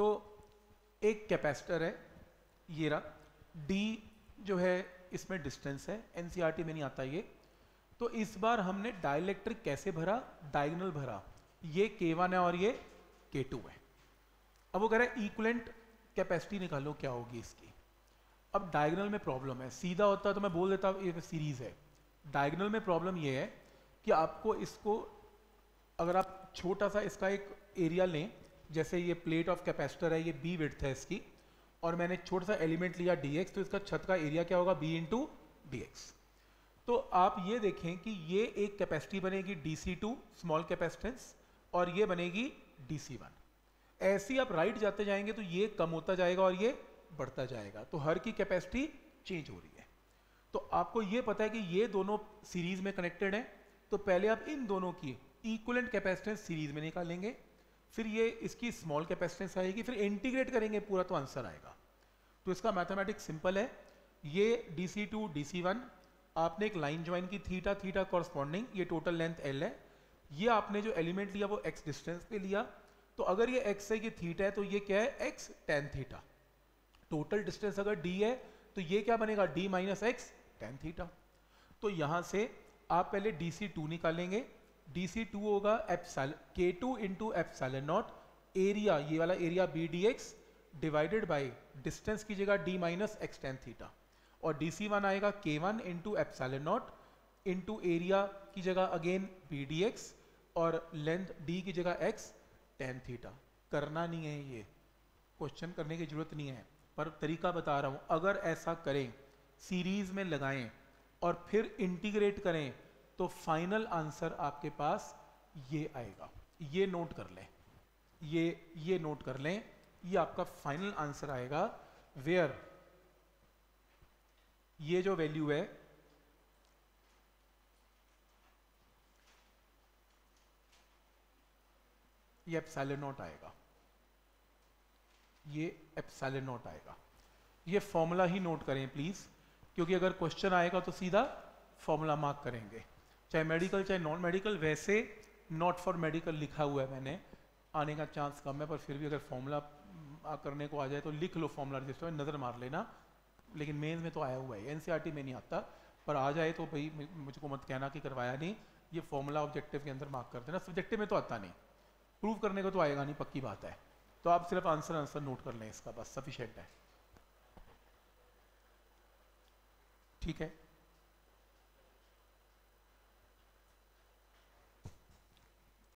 तो एक कैपेसिटर है, ये रहा। डी जो है, इसमें डिस्टेंस है एनसीईआरटी में नहीं आता ये। तो इस बार हमने डाइलेक्ट्रिक कैसे भरा? डायगोनल भरा। ये के वन है और ये के टू है। अब वो कह रहा है इक्वलेंट कैपेसिटी निकालो, क्या होगी इसकी? अब डायगोनल में प्रॉब्लम है। सीधा होता तो मैं बोल देता, ये सीरीज़ है। डायगनल में प्रॉब्लम ये है कि आपको इसको, अगर आप छोटा सा इसका एक एरिया लें जैसे ये प्लेट ऑफ़ कैपेसिटर है, ये बी विड्थ है इसकी, और मैंने छोटा सा एलिमेंट लिया डीएक्स तो इसका छत का एरिया क्या होगा? बी इंटू डी तो आप ये देखें कि ये एक कैपेसिटी बनेगी DC2 स्मॉल कैपेसिटेंस और ये बनेगी DC1 ऐसी आप राइट जाते जाएँगे तो ये कम होता जाएगा और ये बढ़ता जाएगा। तो हर की कैपेसिटी चेंज हो रही है। तो आपको ये पता है कि ये दोनों सीरीज़ में कनेक्टेड हैं तो पहले आप इन दोनों की इक्वलेंट कैपेसिटेंस सीरीज़ में निकालेंगे। फिर ये इसकी स्मॉल कैपेसिटेंस आएगी, फिर इंटीग्रेट करेंगे, पूरा तो आंसर आएगा। तो इसका मैथमेटिक्स सिंपल है। ये DC2 DC1 आपने एक लाइन ज्वाइन की थीटा थीटा कॉरस्पॉन्डिंग ये टोटल लेंथ एल है। ये आपने जो एलिमेंट लिया, वो एक्स डिस्टेंस पे लिया। तो अगर ये एक्स है, ये थीटा है तो ये क्या है? X tan theta total distance अगर डी है तो ये क्या बनेगा? D minus X tan theta तो यहाँ से आप पहले डी सी टू निकालेंगे। डी टू होगा epsilon K two into epsilon naught area ये वाला area B D X divided by distance की जगह D minus X tan theta और डी सी वन आएगा K one into epsilon naught into area की जगह again B D X और length D की जगह एक्स टेन थीटा करना नहीं है ये। क्वेश्चन करने की ज़रूरत नहीं है। पर तरीका बता रहा हूँ, अगर ऐसा करें सीरीज़ में लगाएँ और फिर इंटीग्रेट करें तो फाइनल आंसर आपके पास ये आएगा। ये नोट कर लें। ये ये नोट कर लें। ये आपका फाइनल आंसर आएगा। वेयर ये जो वैल्यू है, ये एप्साइलन नोट आएगा। ये एप्साइलन नोट आएगा। ये फॉर्मूला ही नोट करें प्लीज़ क्योंकि अगर क्वेश्चन आएगा तो सीधा फॉर्मूला मार्क करेंगे। चाहे मेडिकल चाहे नॉन मेडिकल वैसे नॉट फॉर मेडिकल लिखा हुआ है मैंने। आने का चांस कम है, पर फिर भी अगर फॉर्मूला करने को आ जाए तो लिख लो फॉर्मूला रजिस्टर में, नज़र मार लेना। लेकिन मेंस में तो आया हुआ है एनसीईआरटी में नहीं आता। पर आ जाए तो भाई मुझको मत कहना कि करवाया नहीं। ये फॉर्मूला ऑब्जेक्टिव के अंदर मार्क कर देना। सब्जेक्टिव में तो आता नहीं। प्रूव करने को तो आएगा नहीं, पक्की बात है। तो आप सिर्फ़ आंसर आंसर नोट कर लें इसका, बस सफिशेंट है। ठीक है?